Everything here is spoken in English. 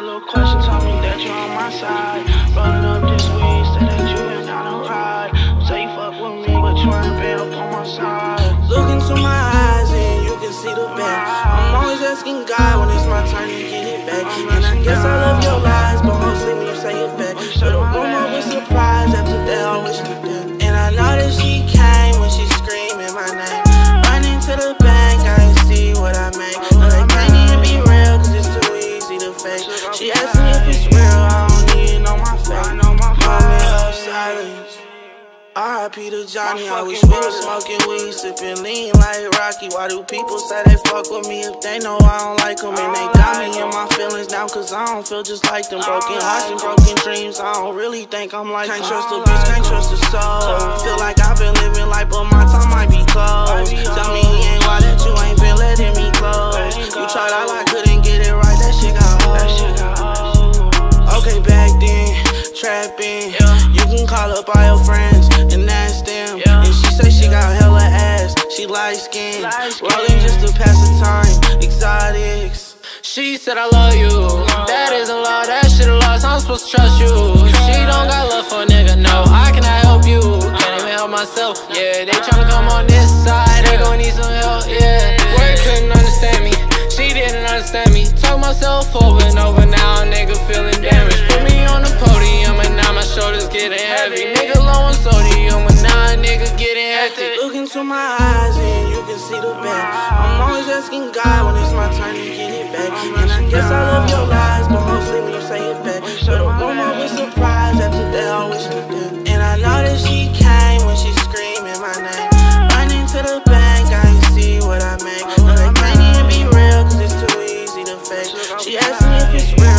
a little question, told me that you're on my side. Rolling up this weed, said that you ain't got no ride. Say you fuck with me, but you ain't been up on my side. Look into my eyes and you can see the back. I'm always asking God asked me if it's real, I don't need on my face. Moment of silence. R.I.P. to Johnny, I wish we was smoking weed, sipping lean like Rocky. Why do people say they fuck with me if they know I don't like them? And they got me in my feelings now, cause I don't feel just like them. Broken hearts and broken dreams, I don't really think I'm like Can't trust a bitch, can't trust a soul. Feel like I've been living call up all your friends and ask them. And she say she got hella ass, she light skin. Rolling just to pass the time, exotics. She said I love you. That isn't love, that shit a loss. I'm supposed to trust you. She don't got love for a nigga, no. I cannot help you. Can't even help myself. Yeah, they tryna come on this side. They gon' need some help. Yeah, word couldn't understand me. She didn't understand me. Talk myself over and over. Now getting heavy. Nigga low on sodium, but now a nigga getting hectic. Look into my eyes and you can see the back. I'm always asking God when it's my turn to get it back. And I guess I love your lies, but mostly when you say it back. But a woman with surprise after that always be there. And I know that she came when she screaming my name. Running to the bank, I ain't see what I make. No, they can't even be real, cause it's too easy to fake. She asked me if it's real.